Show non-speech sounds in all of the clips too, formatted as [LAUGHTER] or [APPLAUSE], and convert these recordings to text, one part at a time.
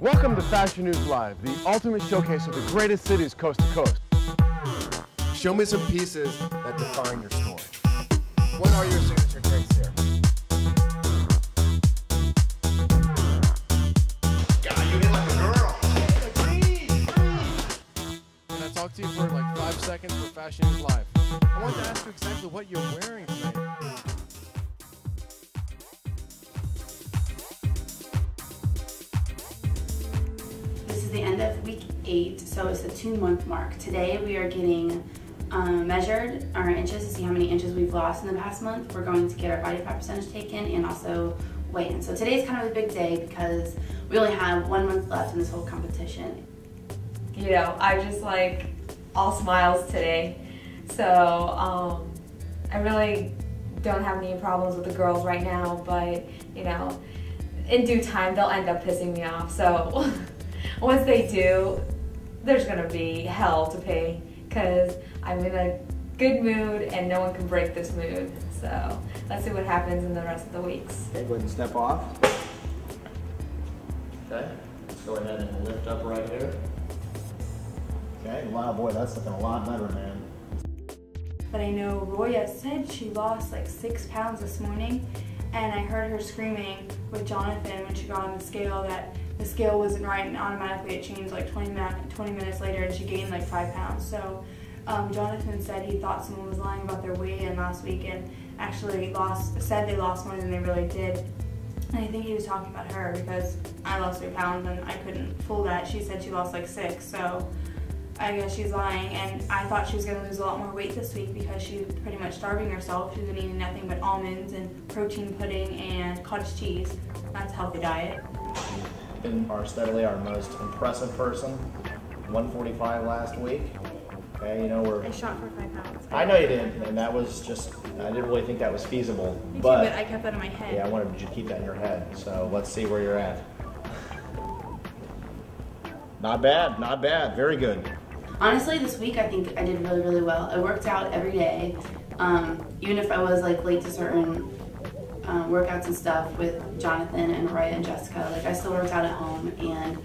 Welcome to Fashion News Live, the ultimate showcase of the greatest cities coast to coast. Show me some pieces that define your story. What are your signature traits here? God, you hit like a girl. Can I talk to you for like five seconds for Fashion News Live? I want to ask you exactly what you're wearing today. 8, so it's the two month mark. Today we are getting um, measured our inches to see how many inches we've lost in the past month. We're going to get our body fat percentage taken and also weigh in. So today's kind of a big day because we only have one month left in this whole competition. You know, I just like all smiles today. So um, I really don't have any problems with the girls right now, but you know, in due time they'll end up pissing me off. So [LAUGHS] once they do, there's gonna be hell to pay because I'm in a good mood and no one can break this mood. So let's see what happens in the rest of the weeks. Okay, go ahead and step off. Okay, let's go ahead and lift up right here. Okay, wow, boy, that's looking a lot better, man. But I know Roya said she lost like six pounds this morning, and I heard her screaming with Jonathan when she got on the scale that the scale wasn't right, and automatically it changed like 20, min- 20 minutes later, and she gained like five pounds. So um, Jonathan said he thought someone was lying about their weight in last week, and actually lost said they lost more than they really did. And I think he was talking about her because I lost three pounds and I couldn't fool that. She said she lost like six, so. I guess she's lying, and I thought she was gonna lose a lot more weight this week because she's pretty much starving herself. She's been eating nothing but almonds and protein pudding and cottage cheese. That's a healthy diet. Been our steadily our most impressive person. 145 last week. Okay, you know we're. I shot for five pounds. I know you did, and that was just. I didn't really think that was feasible, Me too, but but I kept that in my head. yeah, I wanted you to keep that in your head. So let's see where you're at. Not bad, not bad, very good. Honestly, this week I think I did really, really well. I worked out every day, um, even if I was like late to certain um, workouts and stuff with Jonathan and Roya and Jessica. Like I still worked out at home, and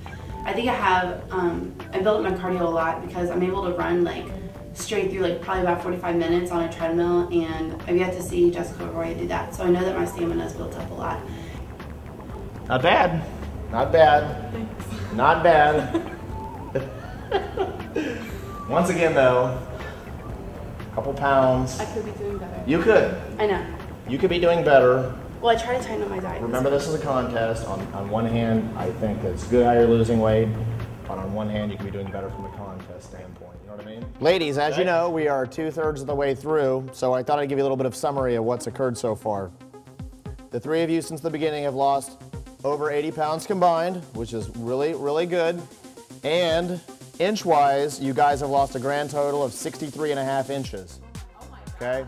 I think I have um, I built up my cardio a lot because I'm able to run like straight through like probably about 45 minutes on a treadmill, and I've yet to see Jessica or Roya do that. So I know that my stamina has built up a lot. Not bad, not bad, not bad. [LAUGHS] [LAUGHS] Once again, though, a couple pounds. I could be doing better. You could. I know. You could be doing better. Well, I try to tighten up my diet. Remember, this is a contest. On, on one hand, I think it's good how you're losing weight, but on one hand, you could be doing better from a contest standpoint. You know what I mean? Ladies, as you know, we are two thirds of the way through, so I thought I'd give you a little bit of summary of what's occurred so far. The three of you since the beginning have lost over 80 pounds combined, which is really, really good. And inch-wise, you guys have lost a grand total of 63 and a half inches. Oh okay?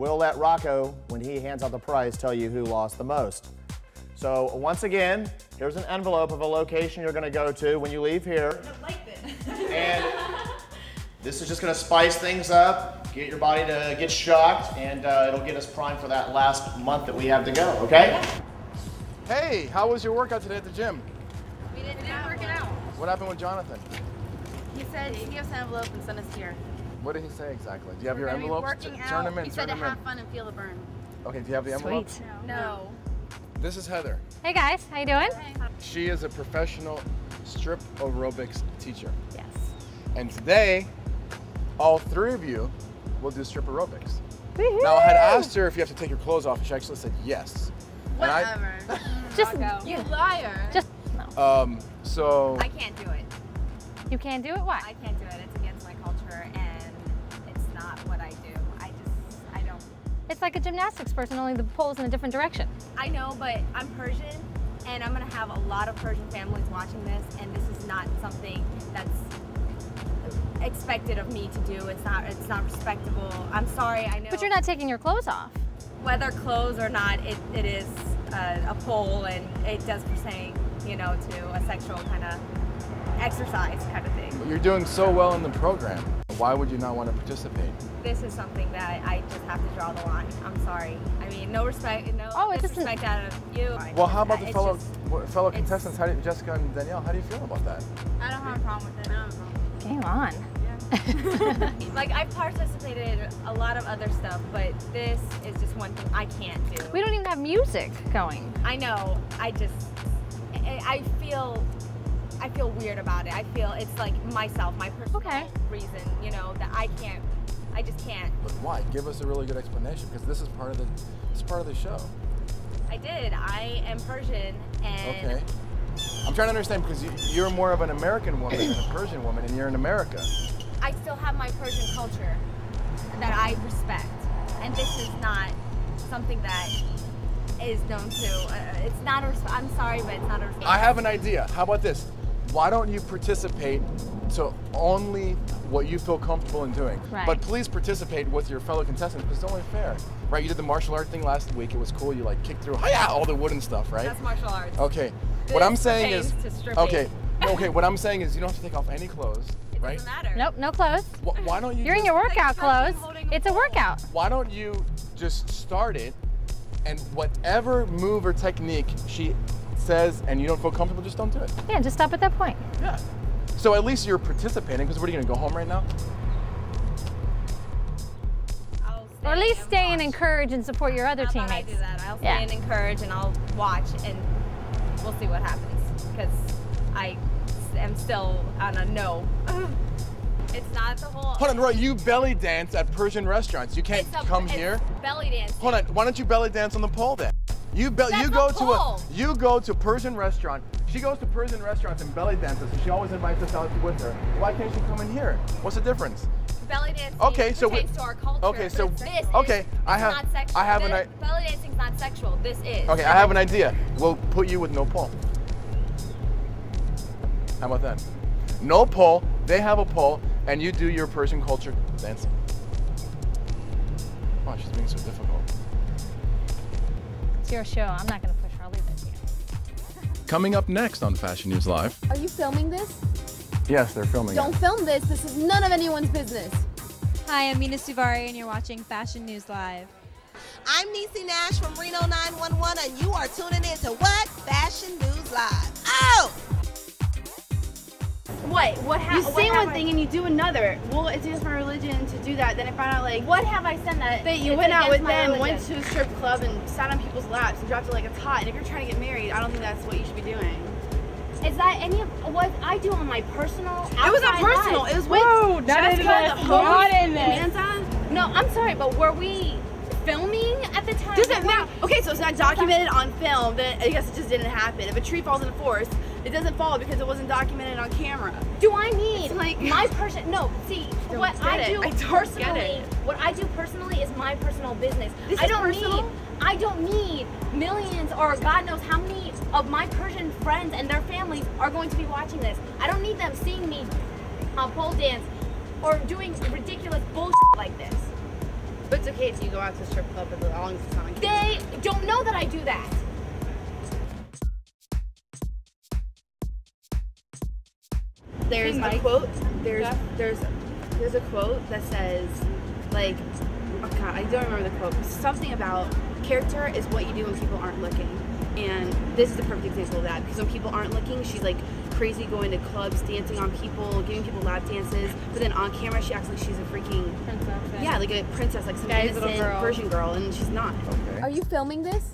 We'll let Rocco, when he hands out the prize, tell you who lost the most. So once again, here's an envelope of a location you're gonna go to when you leave here. And [LAUGHS] this is just gonna spice things up, get your body to get shocked, and uh, it'll get us primed for that last month that we have to go, okay? Hey, how was your workout today at the gym? We didn't, work it out. What happened with Jonathan? He said he gave us an envelope and sent us here. What did he say exactly? Do you have We're your gonna be envelopes? working T- out. Turn them in, He turn said to them in. have fun and feel the burn. Okay, do you have the envelope? envelopes? No. This is Heather. Hey guys, how you doing? She is a professional strip aerobics teacher. Yes. And today, all three of you will do strip aerobics. Now, I had asked her if you have to take your clothes off, and she actually said yes. And I- Whatever. [LAUGHS] Just, you liar. just no. Um, so, I can't do it. You can't do it. Why? I can't It's like a gymnastics person, only the pole's in a different direction. I know, but I'm Persian and I'm gonna have a lot of Persian families watching this and this is not something that's expected of me to do. It's not, it's not respectable. I'm sorry, I know. But you're not taking your clothes off. whether clothes or not, it, it is a, a pole and it does pertain, you know, to a sexual kind of exercise kind of thing. you're doing so well in the program. Why would you not want to participate? This is something that I just have to draw the line. I'm sorry. I mean, no respect, no Oh, it doesn't- disrespect out of you. Well, how about the It's fellow just- fellow it's- contestants? How do you, Jessica and Danielle? How do you feel about that? I don't have a problem with it. I don't have a problem. Game on. [LAUGHS] like I've participated in a lot of other stuff, but this is just one thing I can't do. We don't even have music going. I know. I just, I I feel, I feel weird about it. I feel it's like myself, my personal Okay. reason. You know that I can't. I just can't. But why? Give us a really good explanation because this is part of the this is part of the show. I did. I am Persian, and Okay. I'm trying to understand because you, you're more of an American woman than a Persian woman, and you're in America. I still have my Persian culture that I respect, and this is not something that is known to. Uh, it's not a. Resp- I'm sorry, but it's not a. Resp- I have an idea. How about this? Why don't you participate to only what you feel comfortable in doing? Right. But please participate with your fellow contestants because it's only fair, right? You did the martial art thing last week. It was cool. You like kicked through yeah, all the wooden stuff, right? That's martial arts. Okay. What I'm saying is pertains to okay. [LAUGHS] Okay. What I'm saying is you don't have to take off any clothes, It right? doesn't matter. Nope, no clothes. Wh- Why don't you? You're in your workout touching, clothes. a It's a workout. Why don't you just start it, and whatever move or technique she says, and you don't feel comfortable, just don't do it. Yeah, just stop at that point. Yeah. So at least you're participating. Because what are you gonna go home right now? Or at least and stay and encourage and support your other How about teammates. I do that? I'll stay and encourage, and I'll watch, and we'll see what happens. Because I am still on a no. [LAUGHS] it's not the whole. Hold on, Roy. You belly dance at Persian restaurants. You can't it's a- come it's here. Belly dance. Hold on. Why don't you belly dance on the pole then? You be- That's you go to a you go to Persian restaurant. She goes to Persian restaurants and belly dances. And she always invites us out with her. Why can't she come in here? What's the difference? Belly dancing Okay, so we- to our culture. okay, so- this okay, is, I have- not sexual. I have an idea. belly dancing's not sexual. This is. Okay, I have an idea. We'll put you with no pole. How about that? No pole. They have a pole, and you do your Persian culture dancing. Oh, she's being so difficult. It's your show. I'm not going to push her. I'll leave that to you. Coming up next on Fashion News Live. Are you filming this? Yes, they're filming. Don't it. film this. This is none of anyone's business. Hi, I'm Mina Suvari, and you're watching Fashion News Live. I'm Niecy Nash from Reno 911, and you are tuning in to what? Fashion News Live. Oh! What? What You say one thing and you do another. Well, it's against my religion to do that. Then I found out like What have I said that? that you went out with them, religion? went to a strip club, and sat on people's laps and dropped it like it's hot. And if you're trying to get married, I don't think that's what you should be doing. Is that any of what I do on my personal? It wasn't personal. life? It was with Whoa, not Jessica, in the host, Not in this. No, I'm sorry, but were we filming at the time? Doesn't matter. Okay, so it's not documented on film. Then I guess it just didn't happen. If a tree falls in the forest, it doesn't fall because it wasn't documented on camera. Do I need It's like- my person? No, see what I do I personally. What I do personally is my personal business. This I is don't personal? need. I don't need millions or God knows how many of my Persian friends and their families are going to be watching this. I don't need them seeing me on pole dance or doing ridiculous bullshit like this. But it's okay if you go out to strip club long it's not on camera. They don't know that I do that. There's a quote. There's Yeah. there's there's a quote that says like oh god I don't remember the quote. Something about character is what you do when people aren't looking. And this is the perfect example of that because when people aren't looking, she's like crazy going to clubs, dancing on people, giving people lap dances. But then on camera, she acts like she's a freaking princess. yeah, like a princess, like some Guy's little innocent girl. Persian girl, and she's not. Okay. Are you filming this?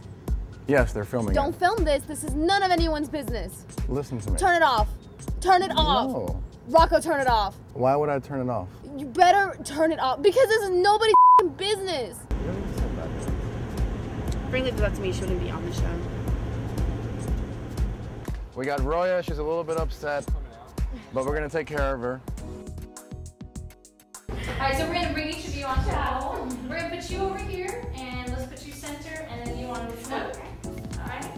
Yes, they're filming Don't it. film this. This is none of anyone's business. Listen to me. Turn it off. Turn it off. No. Rocco, turn it off. Why would I turn it off? You better turn it off because this is nobody's business. Frankly, if it to me, she wouldn't be on the show. We got Roya. She's a little bit upset, but we're gonna take care of her. All right, so we're gonna bring each of you onto the pole. We're gonna put you over here, and let's put you center, and then you on the float. All right.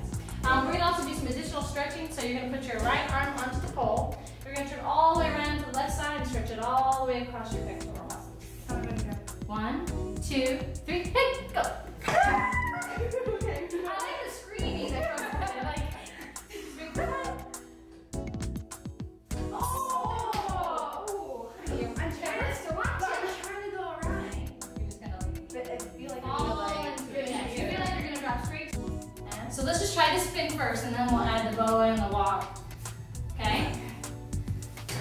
Um, we're gonna also do some additional stretching. So you're gonna put your right arm onto the pole. You're going to turn all the way around to the left side and stretch it all the way across your pectoral muscles. How am One, two, three, go. [LAUGHS] I like the screaming oh! I'm trying to it. Go around. You're just going to like, You're going to drop straight. So let's just try the spin first, and then we'll add the bow and the walk.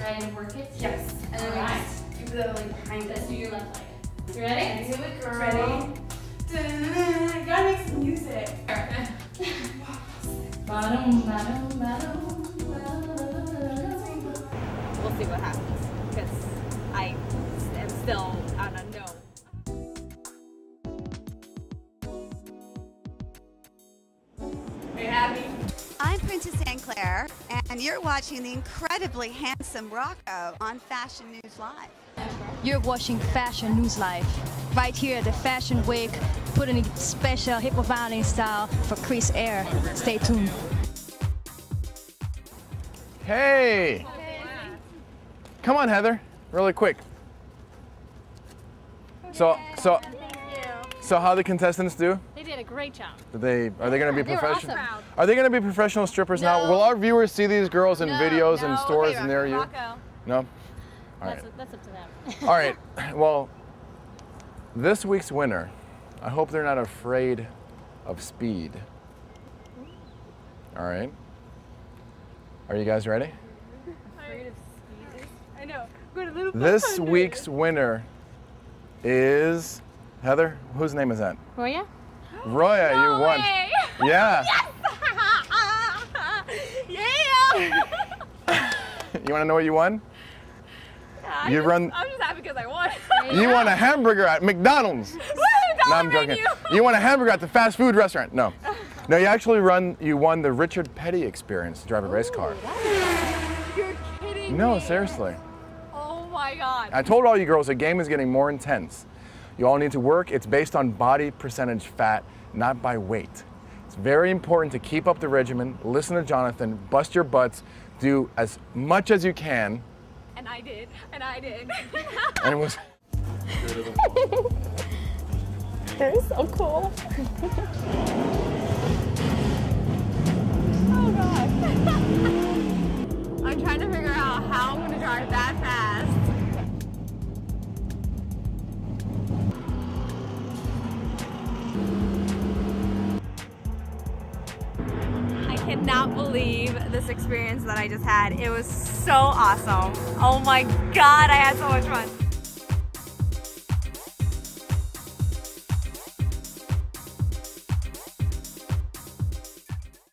Ready to work it? Yes. And then we Alright. just keep the like behind Let's us. do your left leg. You ready? Here we go. Ready? Dun-dun-dun. Gotta make some music. [LAUGHS] Ba-dum, ba-dum, ba-dum, We'll see what happens because I am still and you're watching the incredibly handsome Rocco on Fashion News Live. You're watching Fashion News Live. Right here at the Fashion Week, putting a special hip hop violin style for Chris Air. Stay tuned. Hey! Come on, Heather, really quick. So, so, so how the contestants do? They did a great job. Did they are they going to be They were professional? awesome. Are they going to be professional strippers now? Will our viewers see these girls in videos and stores Okay, near you? Rocco. No. All right. That's, that's up to them. [LAUGHS] All right. [LAUGHS] Well, this week's winner. I hope they're not afraid of speed. All right. Are you guys ready? [LAUGHS] I know. Going a little This week's winner is Heather. Whose name is that? Roya? Roya, you won. way. Yeah. [LAUGHS] [LAUGHS] yeah! [LAUGHS] You want to know what you won? You just- run- I'm just happy because I won. You won a hamburger at McDonald's. No, I'm joking. menu. You won a hamburger at the fast food restaurant. No. No, you actually run. You won the Richard Petty experience to drive a race car. You're kidding No, me. seriously. Oh my god. I told all you girls the game is getting more intense. You all need to work. It's based on body percentage fat, not by weight. It's very important to keep up the regimen, listen to Jonathan, bust your butts, do as much as you can, And I did. And I did. and it was. [LAUGHS] that is so cool. oh god. [LAUGHS] I'm trying to figure out how I'm gonna drive that fast. Believe this experience that I just had. It was so awesome. Oh my god, I had so much fun.